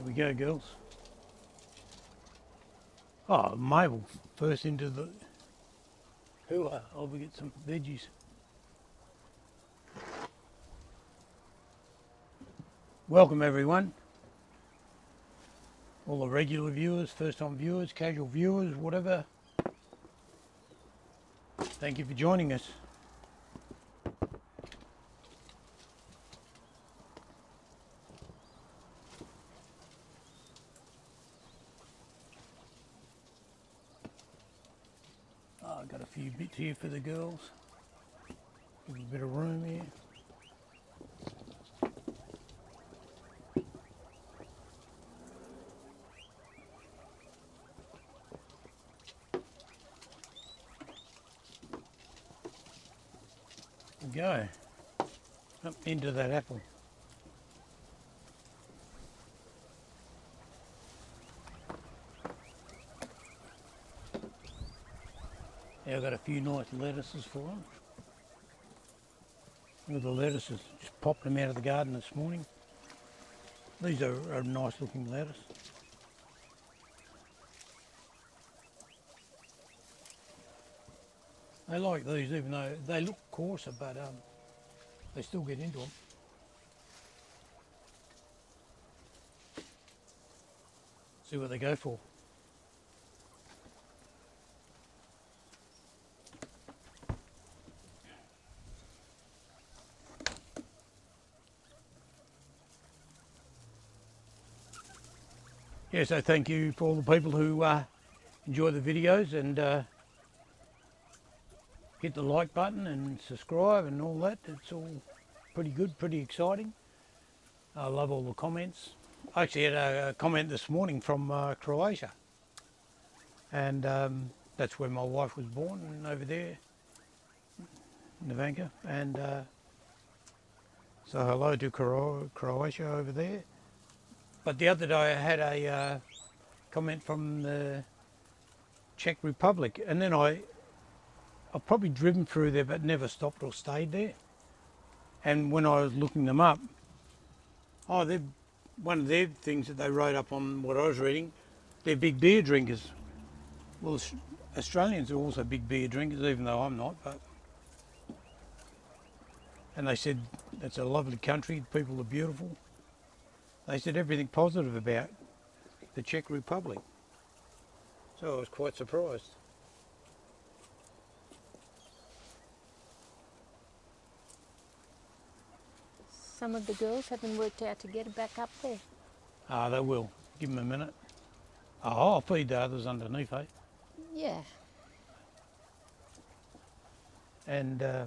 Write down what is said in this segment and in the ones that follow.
Here we go, girls. Oh, Mabel first into the hoo-ha. Oh, we get some veggies. Welcome everyone. All the regular viewers, first time viewers, casual viewers, whatever. Thank you for joining us. Oh, I've got a here for the girls. Give a bit of room here. go. Up into that apple. Yeah, I've got a few nice lettuces for them. Look at the lettuces. Just popped them out of the garden this morning. These are, are nice looking lettuce. They like these even though they look coarser, but um, they still get into them. See what they go for. Yeah, so thank you for all the people who uh, enjoy the videos and uh, hit the like button and subscribe and all that. It's all pretty good, pretty exciting. I love all the comments. I actually had a, comment this morning from uh, Croatia. And um, that's where my wife was born, over there, in Nevanka. And uh, so hello to Cro Croatia over there. But the other day I had a uh, comment from the Czech Republic, and then I I've probably driven through there but never stopped or stayed there. And when I was looking them up, oh, they're one of their things that they wrote up on what I was reading, they're big beer drinkers. Well, Australians are also big beer drinkers, even though I'm not. But and they said it's a lovely country, people are beautiful. They said everything positive about the Czech Republic. So I was quite surprised. Some of the girls haven't worked out to get back up there. Ah, they will. Give them a minute. Oh, I'll feed the others underneath, eh? Yeah. And uh,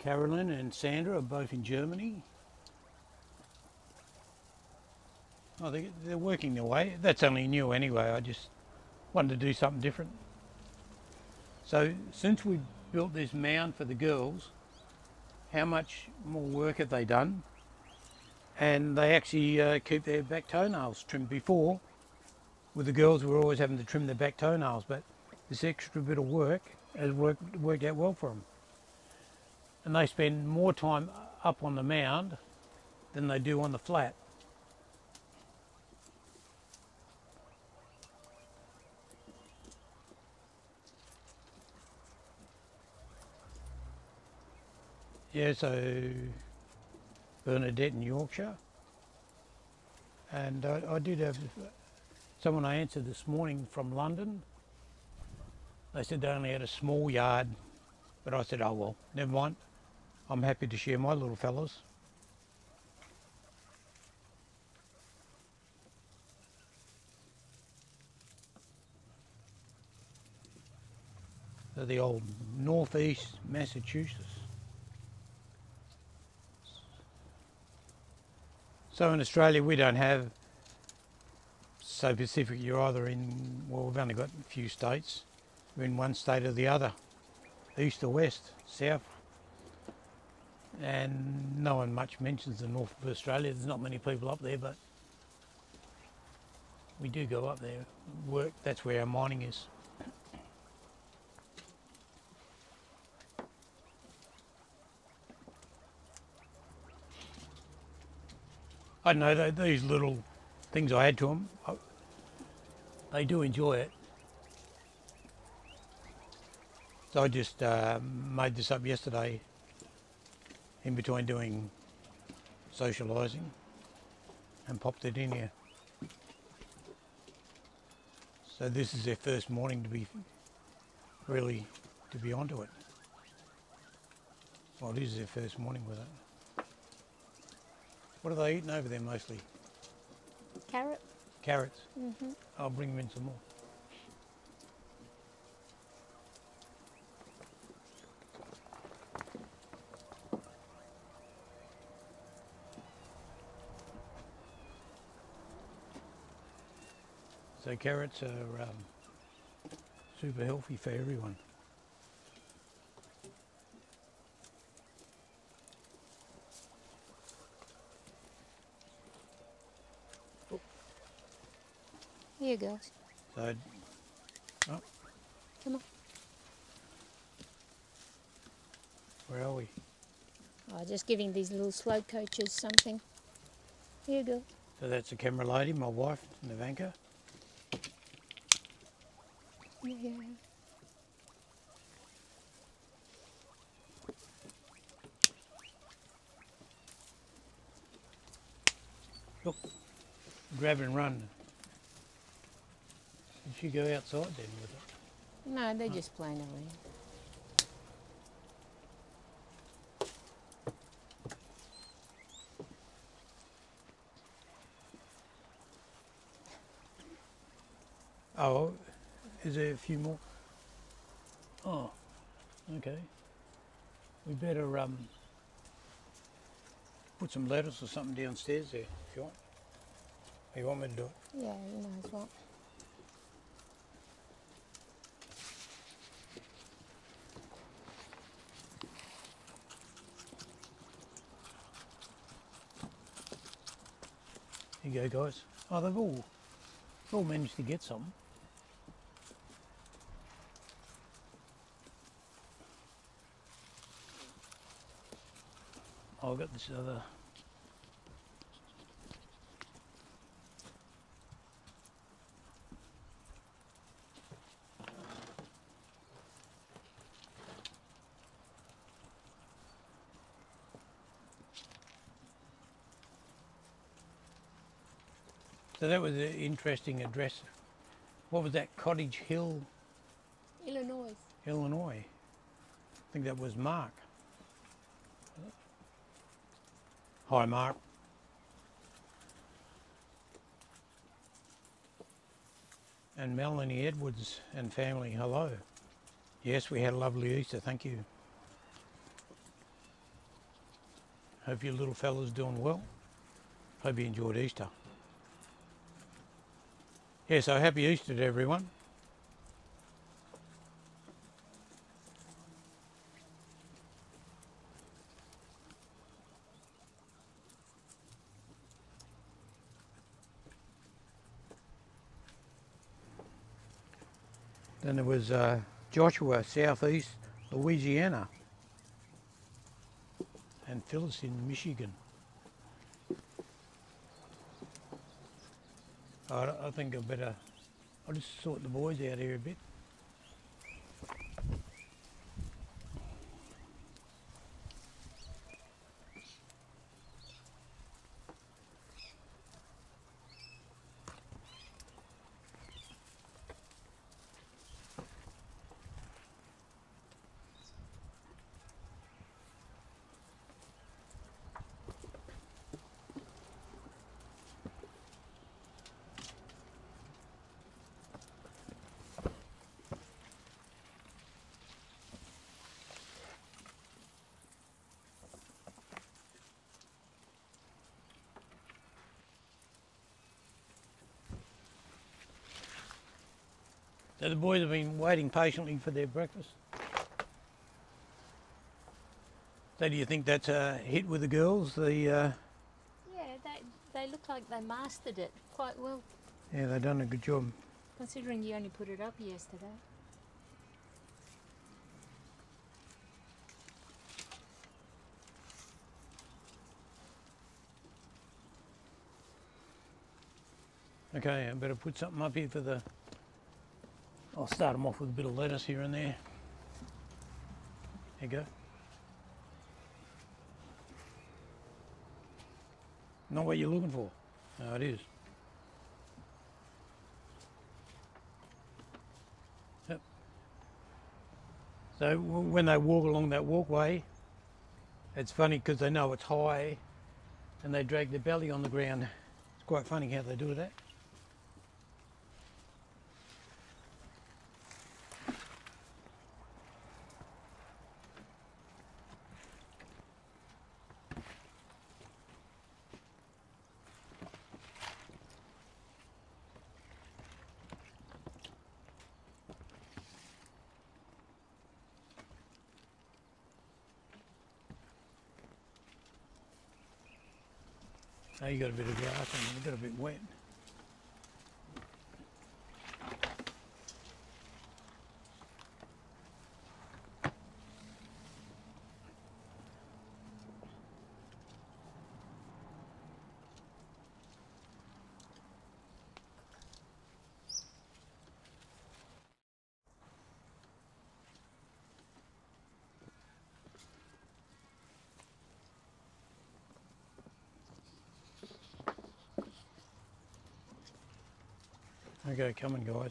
Carolyn and Sandra are both in Germany. Oh, they, they're working their way. That's only new anyway. I just wanted to do something different. So since we built this mound for the girls, how much more work have they done and they actually uh, keep their back toenails trimmed before with the girls we were always having to trim their back toenails but this extra bit of work has worked, worked out well for them and they spend more time up on the mound than they do on the flat Yeah, so Bernadette in Yorkshire. And I, I did have someone I answered this morning from London. They said they only had a small yard, but I said, oh well, never mind. I'm happy to share my little fellas. They're the old northeast Massachusetts. So in Australia we don't have so Pacific. You're either in, well we've only got a few states, we're in one state or the other, east or west, south, and no one much mentions the north of Australia, there's not many people up there but we do go up there, work, that's where our mining is. I don't know th these little things I add to them. I, they do enjoy it. So I just uh, made this up yesterday in between doing socialising and popped it in here. So this is their first morning to be really to be onto it. Well, it is their first morning with it. What are they eating over there mostly? Carrot. Carrots. hmm I'll bring them in some more. So carrots are um, super healthy for everyone. Here, girls. So oh. Come on. where are we? Oh, just giving these little slow coaches something. Here, girl. So that's the camera lady, my wife, Navanka. Yeah. Look, grab and run. She go outside then with it? No, they're just playing around. Oh, is there a few more? Oh, okay. We better um, put some lettuce or something downstairs there if you want. Or you want me to do it? Yeah, you might as well. Go, guys. Oh, they've all, all managed to get some. Oh, I've got this other. So that was an interesting address. What was that? Cottage Hill, Illinois. Illinois. I think that was Mark. Hi, Mark. And Melanie Edwards and family, hello. Yes, we had a lovely Easter, thank you. Hope your little fella's doing well. Hope you enjoyed Easter. Yeah, so happy Easter to everyone. Then there was uh, Joshua, southeast Louisiana, and Phyllis in Michigan. I, I think I better. I'll just sort the boys out here a bit. So the boys have been waiting patiently for their breakfast. So do you think that's a hit with the girls? The uh, Yeah, they, they look like they mastered it quite well, yeah, they've done a good job. considering you only put it up yesterday. Okay, I better put something up here for the. I'll start them off with a bit of lettuce here and there. There you go. Not what you're looking for. No, it is. Yep. So when they walk along that walkway, it's funny because they know it's high and they drag their belly on the ground. It's quite funny how they do that. You got a bit of grass and you got a bit wet. Okay, coming guys.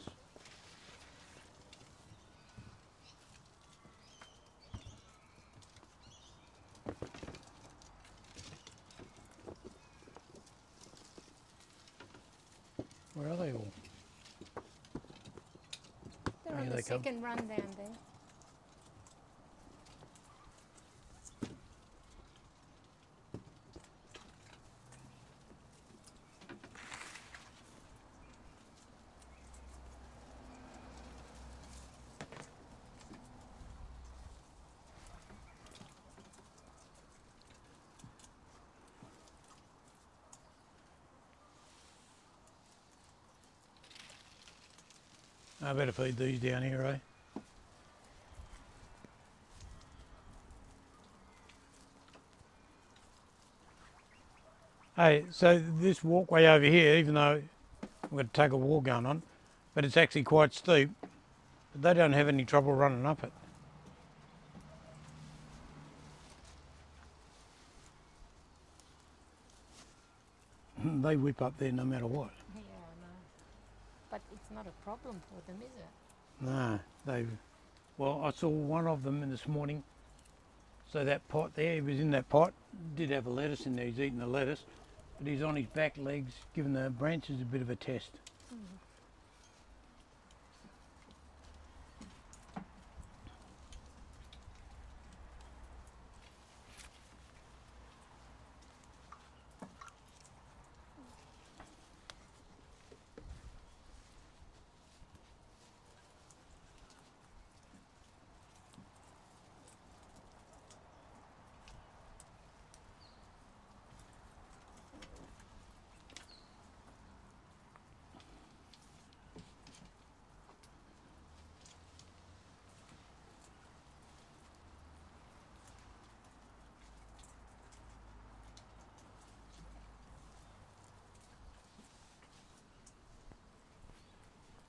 Where are they all? They're Oh, on the they come. run down there. I better feed these down here, eh? Hey, so this walkway over here, even though I've got to take a wall going on, but it's actually quite steep, but they don't have any trouble running up it. they whip up there no matter what. But it's not a problem for them, is it? No, they. Well, I saw one of them in this morning. So that pot there, he was in that pot. Did have a lettuce in there. He's eating the lettuce, but he's on his back legs, giving the branches a bit of a test.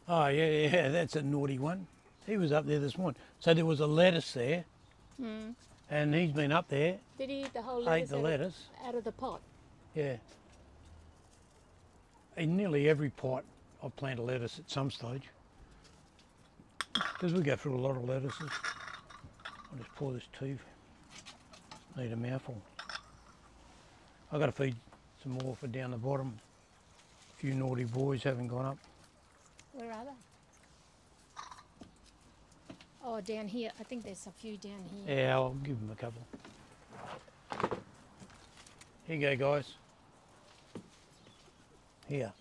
Oh yeah, yeah, that's a naughty one. He was up there this morning. So there was a lettuce there, Mm. and he's been up there, Did he eat the whole ate lettuce, the out, lettuce. Of, out of the pot? Yeah. In nearly every pot, I plant a lettuce at some stage. Because we go through a lot of lettuces. I'll just pour this tea. Need a mouthful. I've got to feed some more for down the bottom. A few naughty boys haven't gone up. Where are they? Oh, down here. I think there's a few down here. Yeah, I'll give them a couple. Here you go, guys. Here.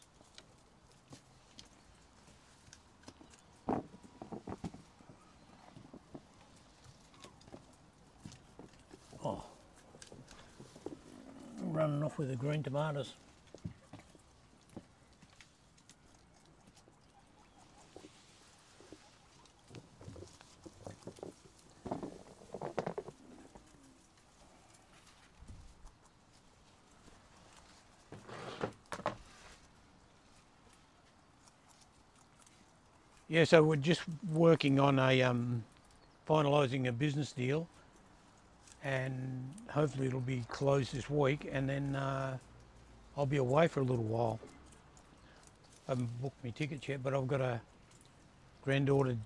Oh. Running off with the green tomatoes. Yeah, so we're just working on a um, finalising a business deal, and hopefully it'll be closed this week, and then uh, I'll be away for a little while. I haven't booked my tickets yet, but I've got a granddaughter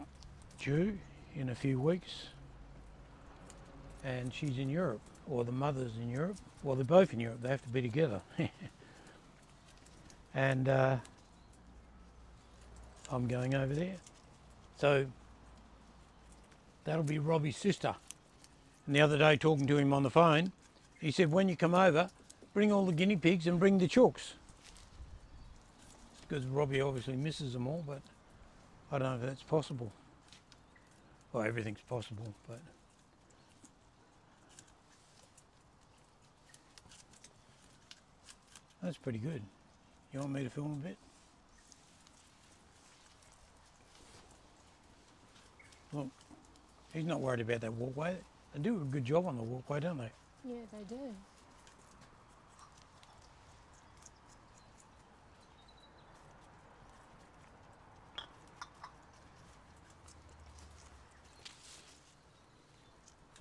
due in a few weeks, and she's in Europe, or the mother's in Europe. Well, they're both in Europe. They have to be together, and. Uh, I'm going over there. So that'll be Robbie's sister. And the other day, talking to him on the phone, he said, when you come over, bring all the guinea pigs and bring the chooks. Because Robbie obviously misses them all, but I don't know if that's possible. Well, everything's possible, but. That's pretty good. You want me to film a bit? Look, he's not worried about that walkway. They do a good job on the walkway, don't they? Yeah, they do.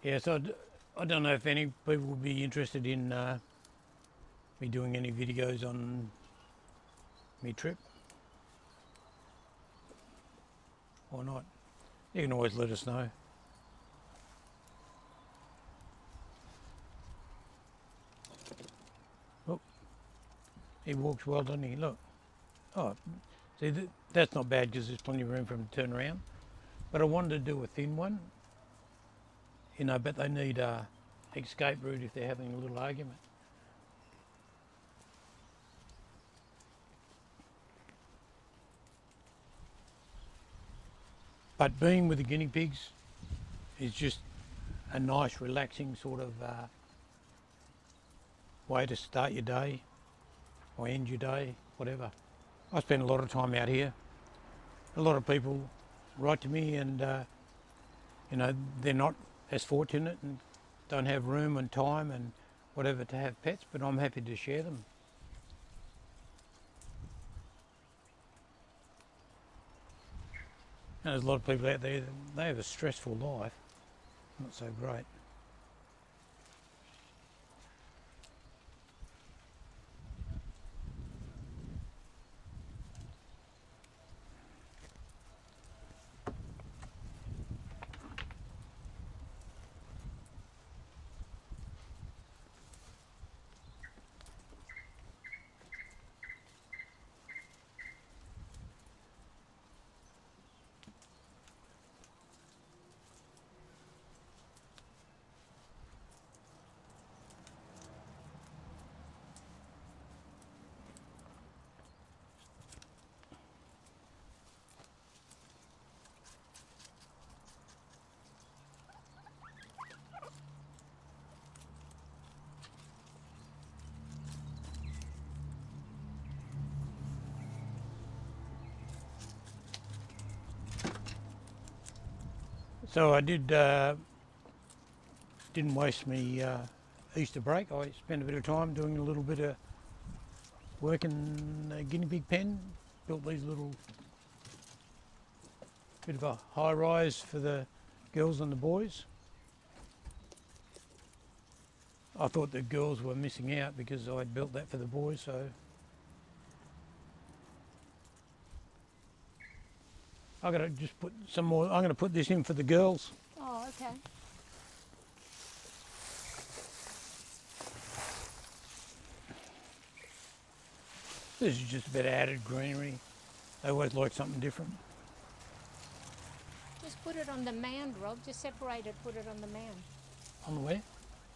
Yeah, so I don't know if any people would be interested in uh, me doing any videos on me trip or not. You can always let us know. Look, he walks well, doesn't he? Look. Oh, see, th- that's not bad because there's plenty of room for him to turn around. But I wanted to do a thin one. You know, but they need a escape route if they're having a little argument. But being with the guinea pigs is just a nice, relaxing sort of uh, way to start your day or end your day, whatever. I spend a lot of time out here. A lot of people write to me and, uh, you know, they're not as fortunate and don't have room and time and whatever to have pets, but I'm happy to share them. And there's a lot of people out there, they have a stressful life, not so great. So I did, uh, didn't waste me uh, Easter break. I spent a bit of time doing a little bit of work in the guinea pig pen. Built these little, bit of a high rise for the girls and the boys. I thought the girls were missing out because I'd built that for the boys, so I got to just put some more. I'm going to put this in for the girls. Oh, okay. This is just a bit of added greenery. They always like something different. Just put it on the mound, Rob. Just separate it, put it on the mound. On the where?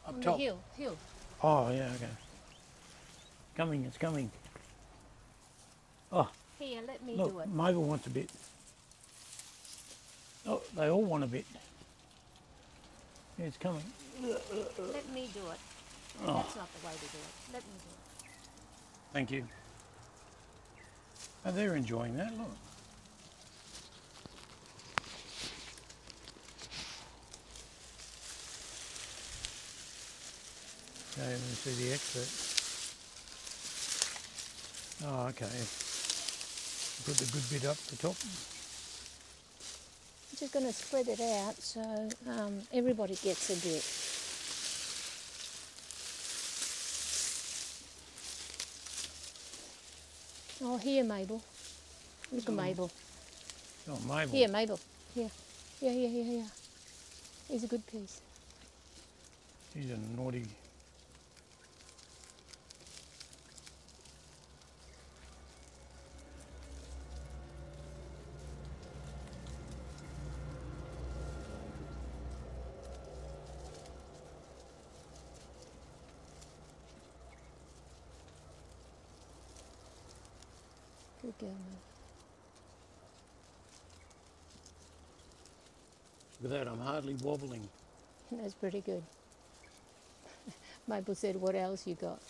Up on top. the hill, hill. Oh yeah, okay. Coming, it's coming. Oh, Here, let me look, do it. Mabel wants a bit. Oh, they all want a bit. Yeah, it's coming. Let me do it. Oh. That's not the way to do it. Let me do it. Thank you. Oh, they're enjoying that. Look. Okay, let me see the expert. Oh, okay. Put the good bit up the top. Just going to spread it out so um, everybody gets a bit. Oh, here, Mabel. Look at Mabel. Oh, Mabel. Here, Mabel. Here. Yeah, here, here, here. Here's a good piece. He's a naughty. Girl, Mabel. With that, I'm hardly wobbling. That's pretty good. Mabel said, What else you got?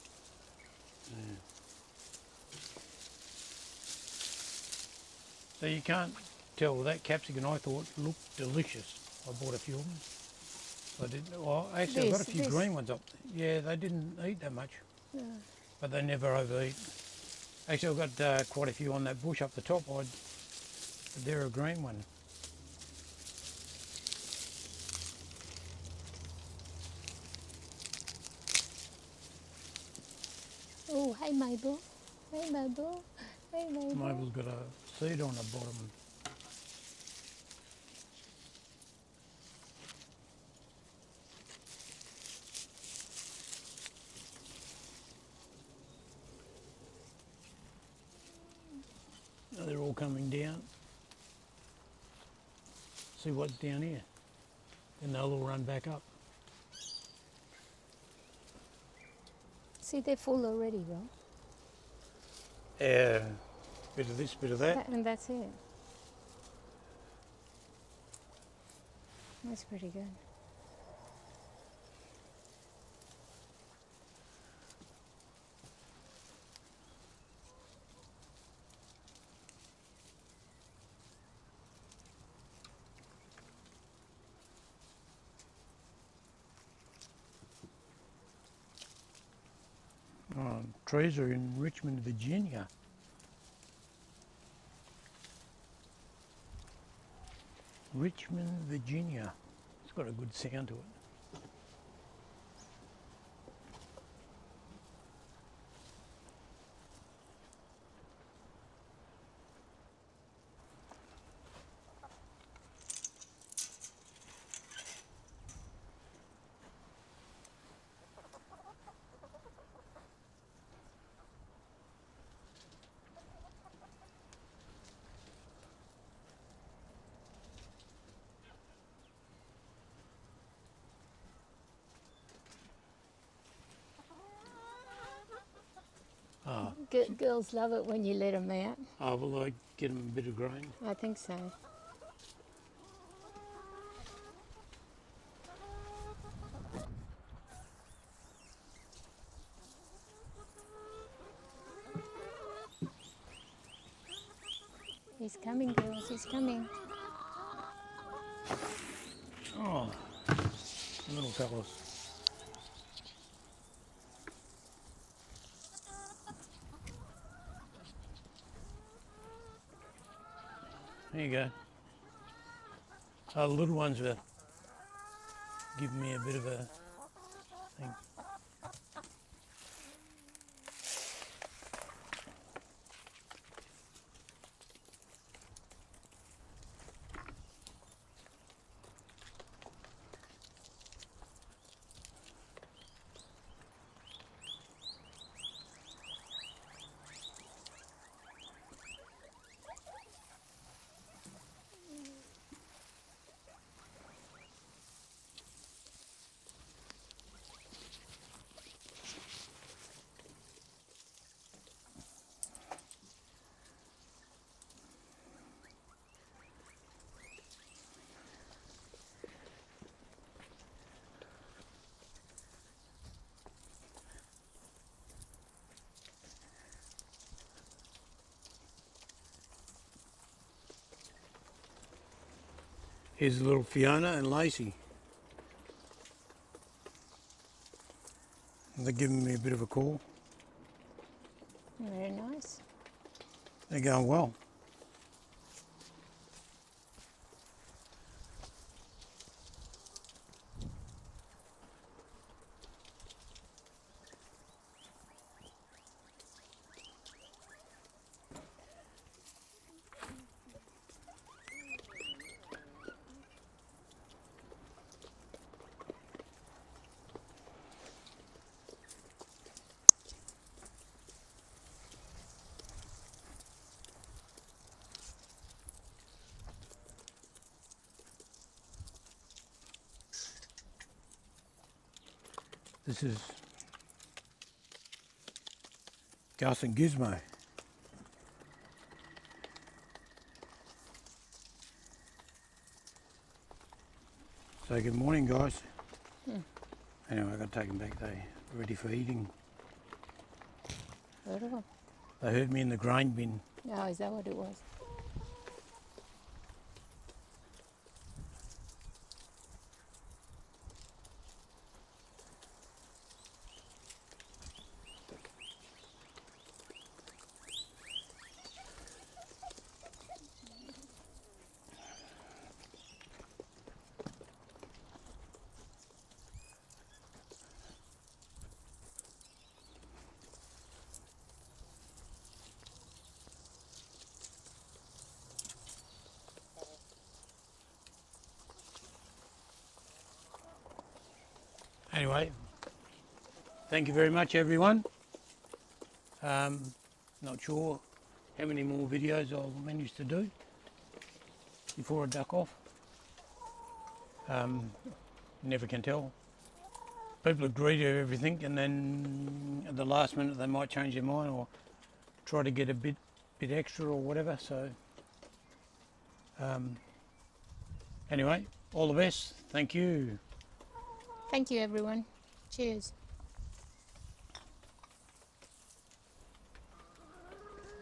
Yeah. So you can't tell that capsicum I thought looked delicious. I bought a few of them. I didn't. Well, actually, I've got a few this- green ones up. Yeah, they didn't eat that much, Yeah. but they never overeat. Actually, I've got uh, quite a few on that bush up the top. I'd, they're a green one. Oh, hey, Mabel. Hey, Mabel. Hey, Mabel. Mabel's got a seed on the bottom. They're all coming down. See what's down here. Then they'll all run back up. See, they're full already, Rob. Yeah. Bit of this, bit of that. That- and that's it. That's pretty good. Um, Trees are in Richmond, Virginia. Richmond, Virginia. It's got a good sound to it. G- girls love it when you let them out. oh, will I get them a bit of grain? I think so. He's coming, girls. He's coming. Oh, little fellas. Go. Oh, the little ones were giving me a bit of a thing. Here's little Fiona and Lacey. They're giving me a bit of a call. Very nice. They're going well. This is Gus and Gizmo. So good morning guys. Hmm. Anyway, I've got to take them back. they're ready for eating. Heard of 'em? They heard me in the grain bin. Oh, is that what it was? Anyway, thank you very much everyone. Um, not sure how many more videos I'll manage to do before I duck off. Um, never can tell. People agree to everything and then at the last minute they might change their mind or try to get a bit bit extra or whatever. So um, anyway, all the best. Thank you. Thank you, everyone. Cheers.